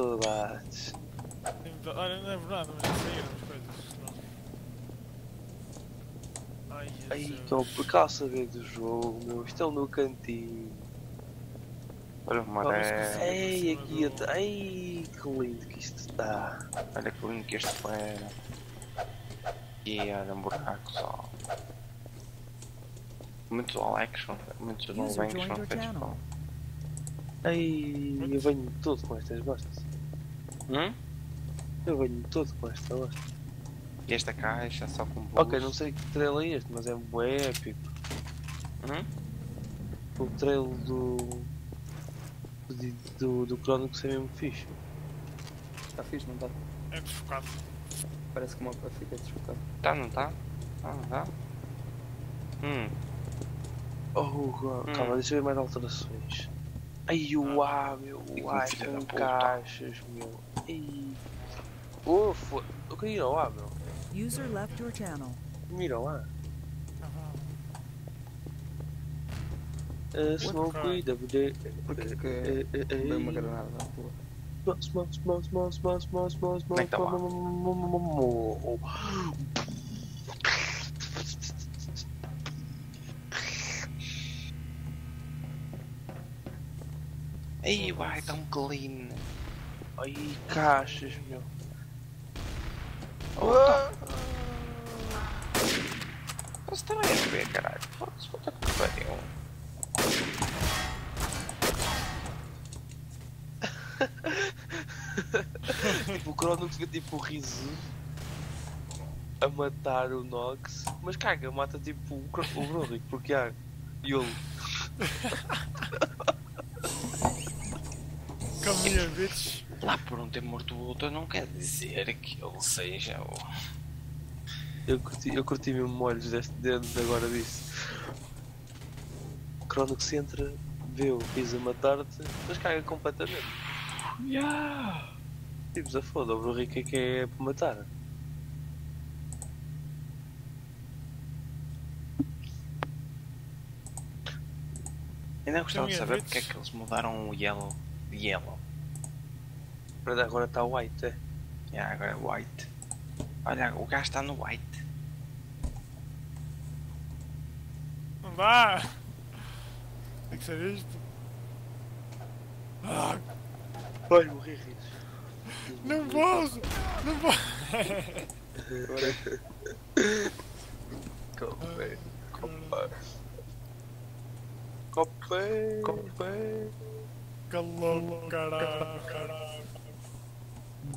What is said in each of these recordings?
saudades. Olha, não é verdade, mas já saíram as coisas. Não. Ai, Ai, não, por causa do jogo, meu. Estão no cantinho. Olha o maré. Ei, aqui até. Ai, que lindo que isto está. Olha que lindo que este foi. E olha um buraco só. Muitos muitos joined são your feitos channel. com. Ai, eu venho todo com estas bostas. Hum? Eu venho todo com esta bosta. E esta caixa só com boost. Ok, não sei que trail é este, mas é bué épico. Hum? O trail do. do, do, do Chronicles é mesmo fixe. Está fixe, não está? É desfocado. Parece que o mapa fica desfocado. Tá, não tá? Ah, não tá? Hum. Oh, calma, deixa eu ver mais alterações. Ai, o A, meu, filha são caixas, meu. Ai. Oh, foda Eu queria ir ao A, meu. User left your channel. Mira ao A. Ah, Uh, smoke cara? weed every day. Porque que Eh, eh, eh, veio uma granada à rua. Smoke, smoke, smoke, smoke, smoke, smoke, Como é smoke, que tá lá? smoke. Ei, vai, tão clean. Ai, caixas, meu. Oh, tá. Você também é ver, caralho. Foda-se, puta que pariu. tipo, o Cronox vê tipo o riso a matar o Nox, mas caga, mata tipo o, Cro- o Brodick, porque há Yolo. Come here, bitch. Lá por um ter morto o outro não quer dizer que ele seja o. Eu curti, eu curti mesmo olhos deste dedo agora disso. O Cronox entra, vê o riso a matar-te, mas caga completamente. Yeah! Tipo, se foda, o Brodick é que é para matar. Ainda gostava de here, saber porque é que eles mudaram o yellow de yellow. Para agora está white, é? Yeah, agora é white. Olha, o gajo está no white. Não dá. Tem que ser isto. Ah, Olha, morri riso. não posso. Não posso. Copé, copé. Copé, copé. Calou, caralho. caralho.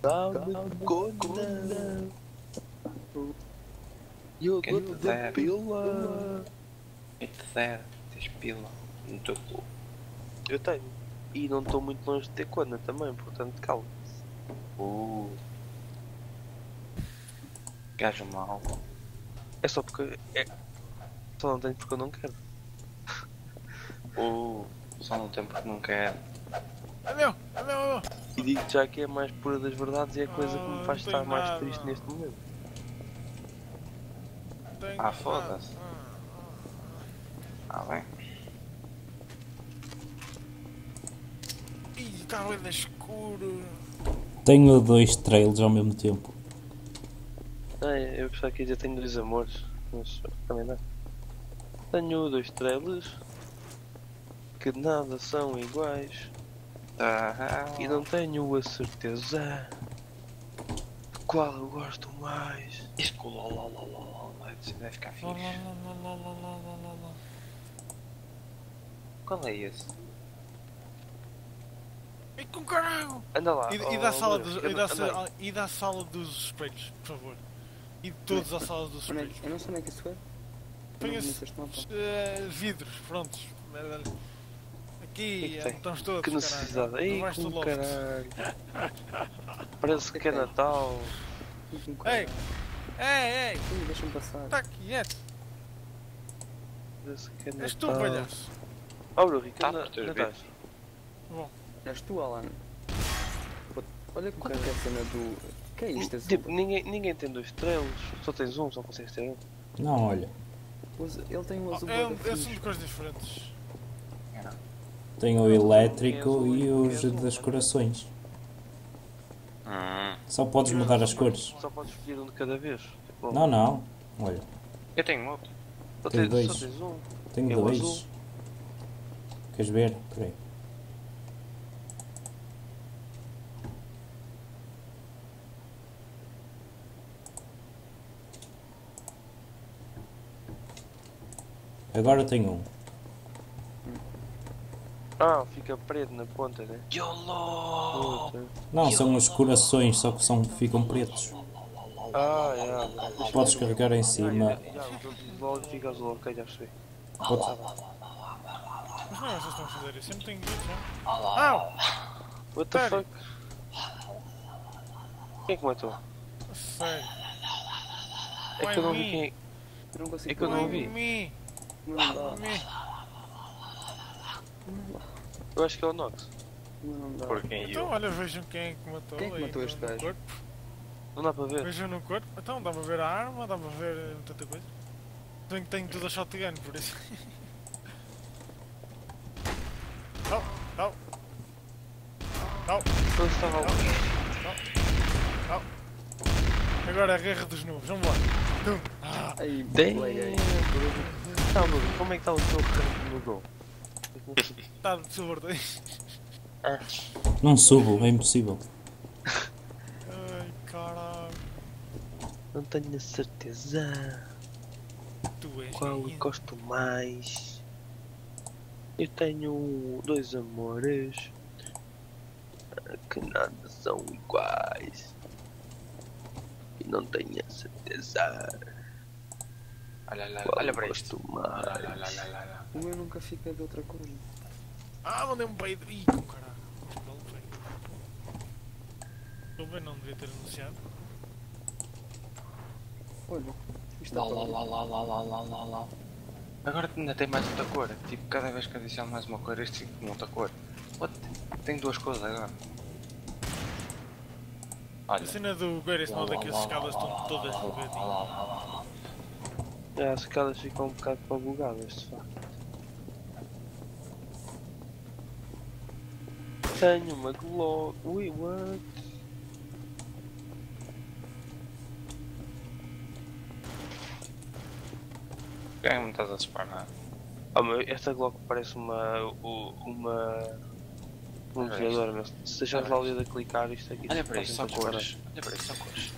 Dá-me conta. Eu Quem dou te da dera. pila. E te der, tens pila no teu cu. Eu tenho. E não estou muito longe de ter quando também, portanto calma. Uh. Gajo mau. É só porque. É... Só não tenho porque eu não quero. Uh. Só não tem porque não quer. É meu, é meu, é meu. E digo já que é a mais pura das verdades e é a coisa que Ah, me faz estar mais nada. triste neste momento. Tenho- Ah, foda-se. Ah, Ah, bem. Ih, está bem escuro. Tenho dois trails ao mesmo tempo. Ah, é, eu pensava que já tenho dois amores, mas também não. Tenho dois trailers que nada são iguais Ah, e não tenho a certeza de qual eu gosto mais. Isto com o lololololol vai ficar fixe. Qual é esse? E com caralho! Anda lá. E, e oh, da sala Bruno, dos, e, da, e da sala dos espelhos, por favor. E de todas as salas dos é espelhos. Eu não sei onde é que isso foi. Mapa. eh, vidros, prontos. Aqui, que tem? estamos todos. Que necessidade. Ei, Não vais do com loft. caralho. Parece que é Natal. Ei, ei, ei, Deixa-me passar. está quieto. Parece que é És tu, Natal. palhaço. Oh, Bruno, Tá? Bom, És tu, Alan. Olha qual é que é a cena do. que é isto? azul? Tipo, ninguém, ninguém tem dois trailers, só tens um, só consegues ter um. Não, olha. Azul- Ele tem um azul é, bué da é, são fixe. de cores diferentes. Tenho o elétrico e os das corações. Só podes mudar as cores. Só podes escolher um de cada vez. Não, não. Olha, Eu tenho outro. Só Tem tens, dois. só tens um. tenho É dois. azul. Queres ver? Peraí. Agora tenho um. Ah, fica preto na ponta, né? YOLO! Não, são os corações, só que são, ficam pretos. Ah, é. Podes carregar em cima. Fica azul, ok, já percebi. Podes- Mas não é vocês estão a fazer isso. Eu não tenho dito já. Au! What the fuck? Quem é que matou? Sério. É que eu não vi quem é. Eu não consigo É que eu não vi. me? Não Me? Eu acho que é o Nox. não dá. Por quem Então eu? olha, vejam quem é que matou. Quem é que matou este gajo? corpo. Não dá para ver. Vejam no corpo. Então dá para ver a arma, dá para ver tanta coisa. Tenho, tenho tudo a shotgun, por isso. Não, não. Não, Eu estava ali. agora é a guerra dos nubes, vamos lá. Tum. Ah, Aí, Damn! Tá, como é que está o teu carro no gol? Está de sobretudo. Não subo, é impossível. Ai, caralho. Não tenho a certeza Tu és qual eu gosto mais. Eu tenho dois amores que nada são iguais. E não tenho a certeza Olha, olha, qual olha para isto. O meu nunca fica de outra cor. Ah, mandei um peido. Ih, com caralho. Estou bem, não devia ter anunciado. Olha, isto Lá, está lá, lá, lá, lá, lá, lá, lá, lá. Agora ainda tem mais outra cor. Tipo, cada vez que adiciono mais uma cor, este fica com outra cor. What? Tem duas cores agora. Olha. A cena do Gueiras modo é que as escadas estão todas bugadinhas. É, as escadas ficam um bocado para bugadas, de facto. Tenho uma Glock. Ui, what? Quem me estás a disparar? Ah, meu, esta Glock parece uma. uma. um ventilador, mas se deixares lá o dedo a clicar, isto aqui. Olha para faz sempre cores. Olha para isto, só cores.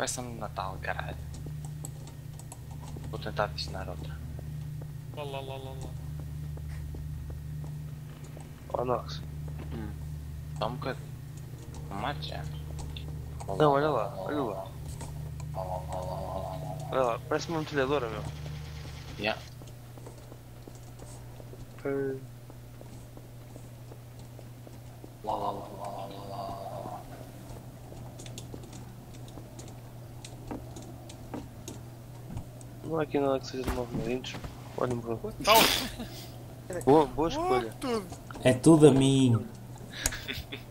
Parece no Natal, caralho. Vou tentar adicionar outra. Lá, lá, lá, lá, lá. disparar. Oh, Nox. Só um bocado. Não mate já. Não, olha lá, olha lá. Olha lá, parece uma metralhadora, meu. Yeah. Lá, lá, lá, lá, lá, lá. Não há aqui nada que seja de 9 milímetros. Olha, Bruno. Oh, Boa, boa escolha. É tudo a mim.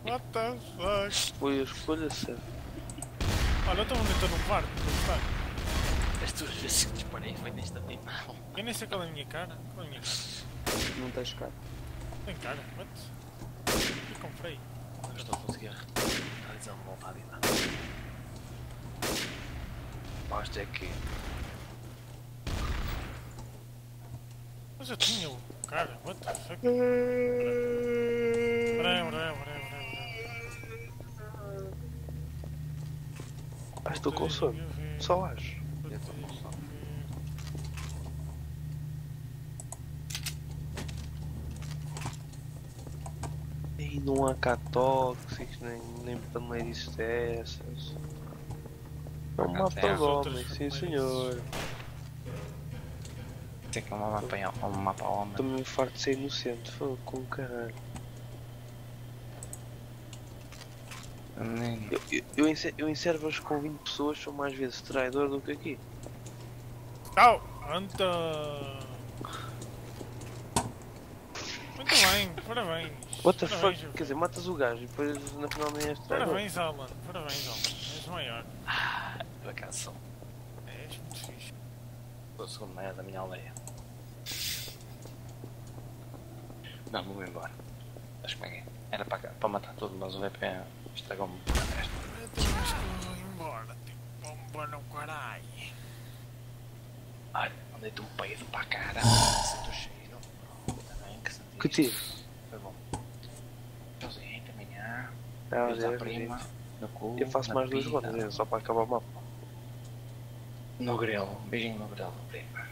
What the fuck? Foi a escolha certa. Olha, eu estou quarto, não está? As duas vezes que disparei foi neste animal. Eu nem sei qual é a minha cara. Qual é a minha cara? Não tens cara. Tem cara, what? Eu comprei. Não estou a conseguir realizar uma válida. Mostra que Mas eu tinha o cara, what the fuck? Peraí, peraí, peraí, peraí, peraí. Ah, estou com sono. Só acho. E não há cá tóxicos, nem, nem paneleirices dessas. É um outras homem, sim senhor. Tem que é um mapa, um mapa homem. Estou mesmo farto de ser inocente, foi com caralho. Nem- Eu, eu, eu, em, eu em servers com 20 pessoas sou mais vezes traidor do que aqui. Tchau! Anta! Muito bem, parabéns. What the parabéns, fuck? Quer dizer, matas o gajo e depois na final nem és traidor. Parabéns, Alan. Parabéns, Alan. És o maior. Por acaso, És muito fixe. sou o segundo maior da minha aldeia. Não, vou embora. Acho que peguei. Era para, cá- para matar tudo, mas o VP estragou-me a testa. Acho que vou embora. Tipo, embora no caralho. Olha, mandei-te um peido para a cara. Sinto o cheiro. Também que sentiste. Que tiro? Foi bom. Tchauzinho, até amanhã. Ah, à é, prima. No cu. Eu faço na mais duas rondas, é só para acabar o mapa. No grelo. Beijinho no grelo, prima.